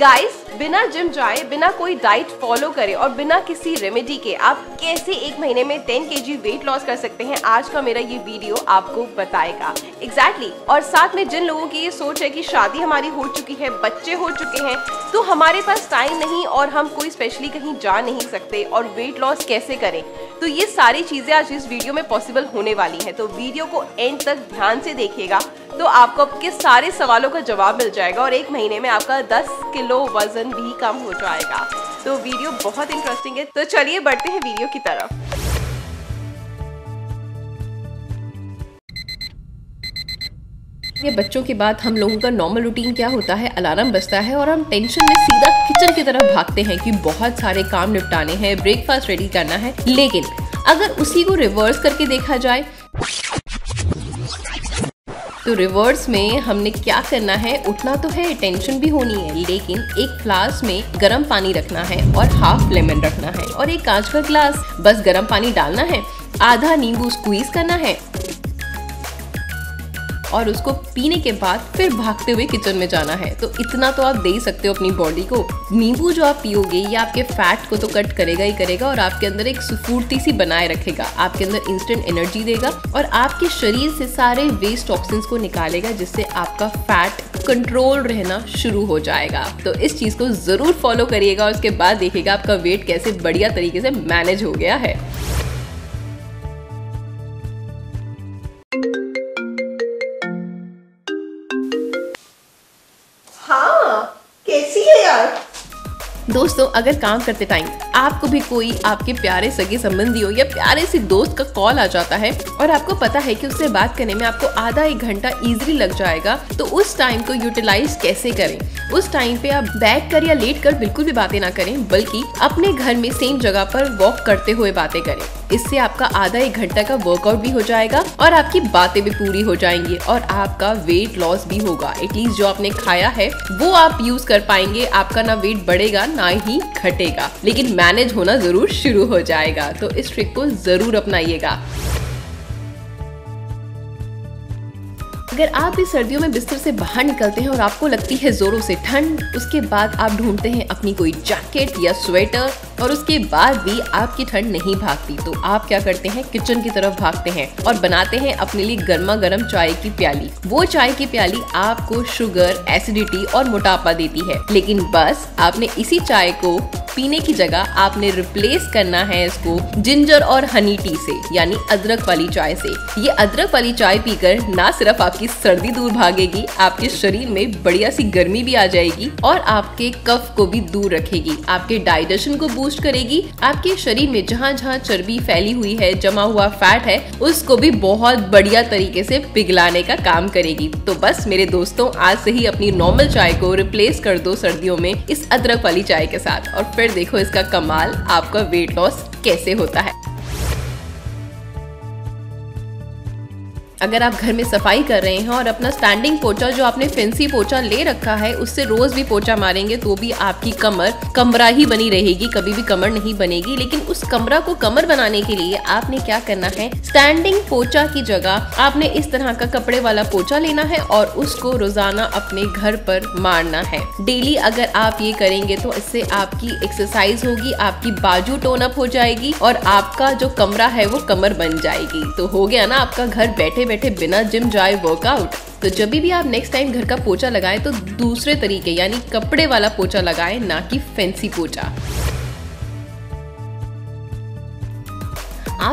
Guys बिना gym जाए, बिना कोई डाइट फॉलो करे और बिना किसी रेमेडी के आप कैसे एक महीने में 10 के वेट लॉस कर सकते हैं? आज का मेरा ये वीडियो आपको बताएगा। Exactly exactly. और साथ में जिन लोगों की ये सोच है कि शादी हमारी हो चुकी है, बच्चे हो चुके हैं तो हमारे पास टाइम नहीं और हम कोई स्पेशली कहीं जा नहीं सकते और वेट लॉस कैसे करें? तो ये सारी चीज़ें आज इस वीडियो में पॉसिबल होने वाली है। तो वीडियो को एंड तक ध्यान से देखिएगा। तो आपको आपके सारे सवालों का जवाब मिल जाएगा और एक महीने में आपका 10 किलो वज़न भी कम हो जाएगा। तो वीडियो बहुत इंटरेस्टिंग है। तो चलिए बढ़ते हैं वीडियो की तरफ़। ये बच्चों के बाद हम लोगों का नॉर्मल रूटीन क्या होता है? अलार्म बजता है और हम टेंशन में सीधा किचन की तरफ़ भागते हैं कि बहुत सारे काम निपटाने हैं ब्रेकफास्ट रेडी करना है। लेकिन अगर उसी को रिवर्स करके देखा जाए तो रिवर्स में हमने क्या करना है? उठना तो है टेंशन भी होनी है, लेकिन एक ग्लास में गर्म पानी रखना है और हाफ़ लेमन रखना है। और एक कांच का ग्लास बस गर्म पानी डालना है। आधा नींबू स्क्वीज करना है। और उसको पीने के बाद फिर भागते हुए किचन में जाना है। तो इतना तो आप दे ही सकते हो अपनी बॉडी को। नींबू जो आप पियोगे, ये आपके फैट को तो कट करेगा ही करेगा और आपके अंदर एक सुफूर्ति सी बनाए रखेगा। आपके अंदर इंस्टेंट एनर्जी देगा और आपके शरीर से सारे वेस्ट टॉक्सिन्स को निकालेगा, जिससे आपका फैट कंट्रोल रहना शुरू हो जाएगा। तो इस चीज़ को ज़रूर फॉलो करिएगा और उसके बाद देखिएगा आपका वेट कैसे बढ़िया तरीके से मैनेज हो गया है। दोस्तों, अगर काम करते टाइम आपको भी कोई आपके प्यारे सगे संबंधियों या प्यारे से दोस्त का कॉल आ जाता है और आपको पता है कि उससे बात करने में आपको आधा एक घंटा इजीली लग जाएगा तो उस टाइम को यूटिलाइज कैसे करें? उस टाइम पे आप बैठ कर या लेट कर बिल्कुल भी बातें ना करें, बल्कि अपने घर में सेम जगह पर वॉक करते हुए बातें करें। इससे आपका आधा एक घंटा का वर्कआउट भी हो जाएगा और आपकी बातें भी पूरी हो जाएँगी और आपका वेट लॉस भी होगा। एटलीस्ट जो आपने खाया है, वो आप यूज़ कर पाएँगे। आपका ना वेट बढ़ेगा, ना ही घटेगा। लेकिन मैनेज होना ज़रूर शुरू हो जाएगा। तो इस ट्रिक को ज़रूर अपनाइएगा। अगर आप भी सर्दियों में बिस्तर से बाहर निकलते हैं और आपको लगती है जोरों से ठंड, उसके बाद आप ढूंढते हैं अपनी कोई जैकेट या स्वेटर और उसके बाद भी आपकी ठंड नहीं भागती। तो आप क्या करते हैं? किचन की तरफ़ भागते हैं और बनाते हैं अपने लिए गर्मा गर्म चाय की प्याली। वो चाय की प्याली आपको शुगर एसिडिटी और मोटापा देती है। लेकिन बस आपने इसी चाय को पीने की जगह आपने रिप्लेस करना है इसको जिंजर और हनी टी से, यानी अदरक वाली चाय से। ये अदरक वाली चाय पीकर ना सिर्फ़ आपकी सर्दी दूर भागेगी, आपके शरीर में बढ़िया सी गर्मी भी आ जाएगी और आपके कफ को भी दूर रखेगी। आपके डाइजेशन को बूस्ट करेगी। आपके शरीर में जहाँ जहाँ चर्बी फैली हुई है, जमा हुआ फैट है, उसको भी बहुत बढ़िया तरीके से पिघलाने का काम करेगी। तो बस मेरे दोस्तों, आज से ही अपनी नॉर्मल चाय को रिप्लेस कर दो सर्दियों में इस अदरक वाली चाय के साथ। और फिर फिर देखो इसका कमाल आपका वेट लॉस कैसे होता है। अगर आप घर में सफ़ाई कर रहे हैं और अपना स्टैंडिंग पोचा जो आपने फेंसी पोचा ले रखा है, उससे रोज भी पोचा मारेंगे तो भी आपकी कमर कमरा ही बनी रहेगी, कभी भी कमर नहीं बनेगी। लेकिन उस कमरा को कमर बनाने के लिए आपने क्या करना है? स्टैंडिंग पोचा की जगह आपने इस तरह का कपड़े वाला पोचा लेना है और उसको रोज़ाना अपने घर पर मारना है। डेली अगर आप ये करेंगे तो इससे आपकी एक्सरसाइज होगी, आपकी बाजू टोन अप हो जाएगी और आपका जो कमरा है, वो कमर बन जाएगी। तो हो गया ना आपका घर बैठे बैठे बिना जिम जाए वर्कआउट तो जब भी आप नेक्स्ट टाइम घर का पोचा लगाएँ तो दूसरे तरीके, यानी कपड़े वाला पोचा लगाएँ, ना कि फैंसी पोचा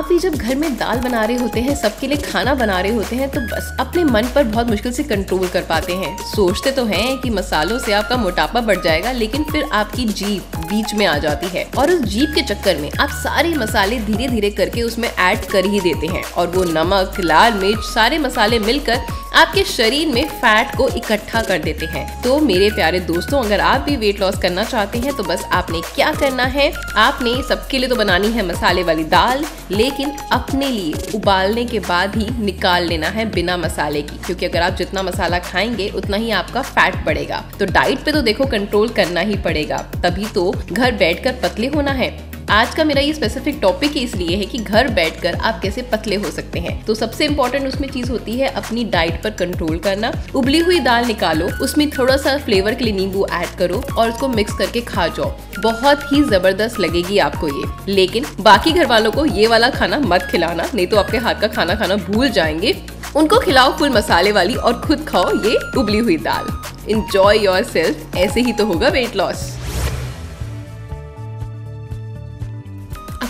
आप भी जब घर में दाल बना रहे होते हैं, सबके लिए खाना बना रहे होते हैं तो बस अपने मन पर बहुत मुश्किल से कंट्रोल कर पाते हैं। सोचते तो हैं कि मसालों से आपका मोटापा बढ़ जाएगा, लेकिन फिर आपकी जीप बीच में आ जाती है। और उस जीप के चक्कर में आप सारे मसाले धीरे धीरे करके उसमें ऐड कर ही देते हैं। और वो नमक, लाल मिर्च, सारे मसाले मिलकर आपके शरीर में फैट को इकट्ठा कर देते हैं। तो मेरे प्यारे दोस्तों, अगर आप भी वेट लॉस करना चाहते हैं तो बस आपने क्या करना है? आपने सबके लिए तो बनानी है मसाले वाली दाल लेकिन अपने लिए उबालने के बाद ही निकाल लेना है बिना मसाले की, क्योंकि अगर आप जितना मसाला खाएँगे, उतना ही आपका फैट बढ़ेगा। तो डाइट पे तो देखो कंट्रोल करना ही पड़ेगा। तभी तो घर बैठकर पतले होना है। आज का मेरा ये स्पेसिफिक टॉपिक इसलिए है कि घर बैठकर आप कैसे पतले हो सकते हैं। तो सबसे इम्पोर्टेंट उसमें चीज़ होती है अपनी डाइट पर कंट्रोल करना। उबली हुई दाल निकालो, उसमें थोड़ा सा फ्लेवर के लिए नींबू ऐड करो और उसको मिक्स करके खा जाओ। बहुत ही ज़बरदस्त लगेगी आपको ये। लेकिन बाकी घर वालों को ये वाला खाना मत खिलाना, नहीं तो आपके हाथ का खाना खाना भूल जाएँगे। उनको खिलाओ फुल मसाले वाली और खुद खाओ ये उबली हुई दाल। इंजॉय योर सेल्फ ऐसे ही तो होगा वेट लॉस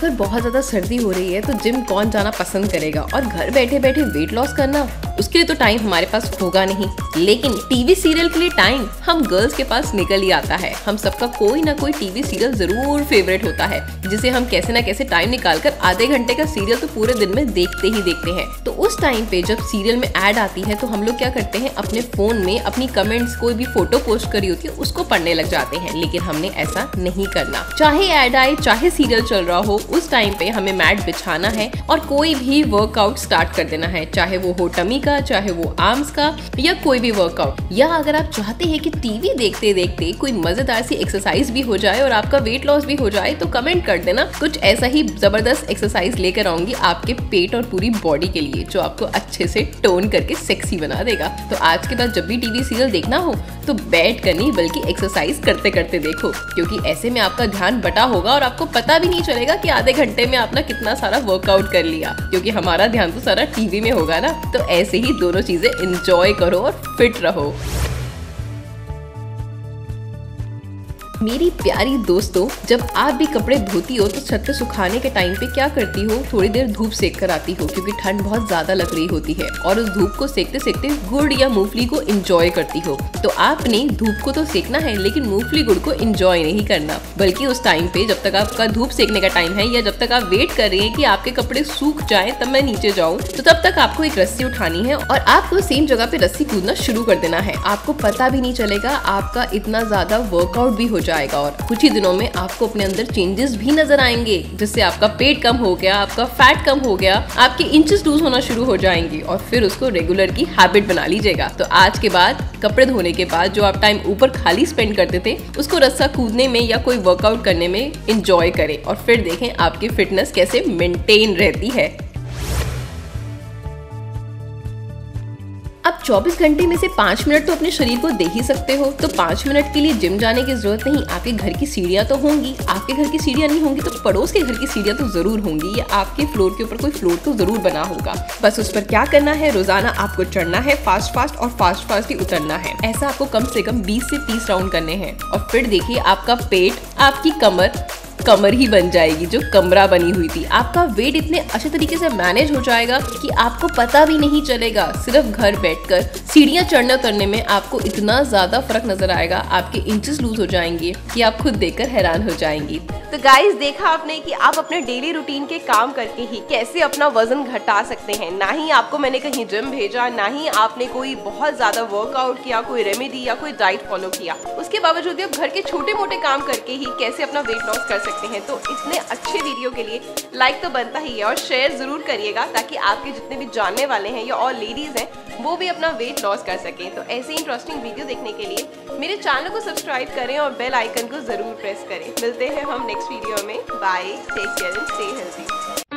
अगर बहुत ज़्यादा सर्दी हो रही है तो जिम कौन जाना पसंद करेगा? और घर बैठे बैठे वेट लॉस करना? उसके लिए तो टाइम हमारे पास होगा नहीं। लेकिन टीवी सीरियल के लिए टाइम हम गर्ल्स के पास निकल ही आता है। हम सबका कोई ना कोई टीवी सीरियल ज़रूर फेवरेट होता है, जिसे हम कैसे ना कैसे टाइम निकाल कर आधे घंटे का सीरियल तो पूरे दिन में देखते ही देखते हैं। तो उस टाइम पे जब सीरियल में एड आती है तो हम लोग क्या करते हैं, अपने फ़ोन में अपनी कमेंट्स कोई भी फ़ोटो पोस्ट करी होती है, उसको पढ़ने लग जाते हैं। लेकिन हमने ऐसा नहीं करना। चाहे एड आए, चाहे सीरियल चल रहा हो, उस टाइम पे हमें मैट बिछाना है और कोई भी वर्कआउट स्टार्ट कर देना है। चाहे वो हो टमी का चाहे वो आर्म्स का या कोई भी वर्कआउट या अगर आप चाहते हैं कि टीवी देखते देखते कोई मज़ेदार सी एक्सरसाइज भी हो जाए और आपका वेट लॉस भी हो जाए तो कमेंट कर देना। कुछ ऐसा ही ज़बरदस्त एक्सरसाइज लेकर आऊँगी आपके पेट और पूरी बॉडी के लिए, जो आपको अच्छे से टोन करके सेक्सी बना देगा। तो आज के बाद जब भी टीवी सीरियल देखना हो तो बैठ कर नहीं, बल्कि एक्सरसाइज करते करते देखो, क्योंकि ऐसे में आपका ध्यान बटा होगा और आपको पता भी नहीं चलेगा कि आधे घंटे में आपने कितना सारा वर्कआउट कर लिया, क्योंकि हमारा ध्यान तो सारा टीवी में होगा ना। तो ऐसे ही दोनों चीज़ें इंजॉय करो और फिट रहो। मेरी प्यारी दोस्तों, जब आप भी कपड़े धोती हो तो छत पे सुखाने के टाइम पे क्या करती हो? थोड़ी देर धूप सेक कर आती हो, क्योंकि ठंड बहुत ज़्यादा लग रही होती है और उस धूप को सेकते सेकते गुड़ या मूंगफली को इंजॉय करती हो। तो आपने धूप को तो सेकना है, लेकिन मूंगफली गुड़ को इंजॉय नहीं करना। बल्कि उस टाइम पे जब तक आपका धूप सेकने का टाइम है, या जब तक आप वेट कर रहे हैं कि आपके कपड़े सूख जाए, तब मैं नीचे जाऊँ तो तब तक आपको एक रस्सी उठानी है और आपको सेम जगह पे रस्सी कूदना शुरू कर देना है। आपको पता भी नहीं चलेगा, आपका इतना ज़्यादा वर्कआउट भी हो जाए जाएगा और कुछ ही दिनों में आपको अपने अंदर चेंजेस भी नज़र आएँगे, जिससे आपका पेट कम हो गया, आपका फैट कम हो गया, आपके इंचेस लूज होना शुरू हो जाएँगे और फिर उसको रेगुलर की हैबिट बना लीजिएगा। तो आज के बाद कपड़े धोने के बाद जो आप टाइम ऊपर खाली स्पेंड करते थे, उसको रस्सा कूदने में या कोई वर्कआउट करने में इंजॉय करें और फिर देखें आपकी फिटनेस कैसे मेंटेन रहती है। अब 24 घंटे में से पाँच मिनट तो अपने शरीर को दे ही सकते हो। तो पाँच मिनट के लिए जिम जाने की ज़रूरत नहीं। आपके घर की सीढ़ियाँ तो होंगी। आपके घर की सीढ़ियाँ नहीं होंगी तो पड़ोस के घर की सीढ़ियाँ तो ज़रूर होंगी। या आपके फ्लोर के ऊपर कोई फ्लोर तो ज़रूर बना होगा। बस उस पर क्या करना है? रोज़ाना आपको चढ़ना है फास्ट फास्ट और फास्ट फास्ट ही उतरना है। ऐसा आपको कम से कम बीस से तीस राउंड करने हैं। और फिर देखिए आपका पेट, आपकी कमर कमर ही बन जाएगी, जो कमरा बनी हुई थी। आपका वेट इतने अच्छे तरीके से मैनेज हो जाएगा कि आपको पता भी नहीं चलेगा, सिर्फ़ घर बैठकर सीढ़ियाँ चढ़ना उतरने में आपको इतना ज़्यादा फ़र्क नज़र आएगा, आपके इंचेस लूज हो जाएँगे कि आप खुद देखकर हैरान हो जाएँगी। तो गाइस देखा आपने कि आप अपने डेली रूटीन के काम करके ही कैसे अपना वज़न घटा सकते हैं। ना ही आपको मैंने कहीं जिम भेजा, ना ही आपने कोई बहुत ज़्यादा वर्कआउट किया, कोई रेमेडी या कोई डाइट फॉलो किया। उसके बावजूद भी आप घर के छोटे मोटे काम करके ही कैसे अपना वेट लॉस कर सकते हैं। तो इतने अच्छे वीडियो के लिए लाइक तो बनता ही है और शेयर ज़रूर करिएगा ताकि आपके जितने भी जानने वाले हैं या और लेडीज़ हैं, वो भी अपना वेट लॉस कर सकें। तो ऐसे इंटरेस्टिंग वीडियो देखने के लिए मेरे चैनल को सब्सक्राइब करें और बेल आइकन को ज़रूर प्रेस करें। मिलते हैं हम नेक्स्ट वीडियो में। Bye take care and stay healthy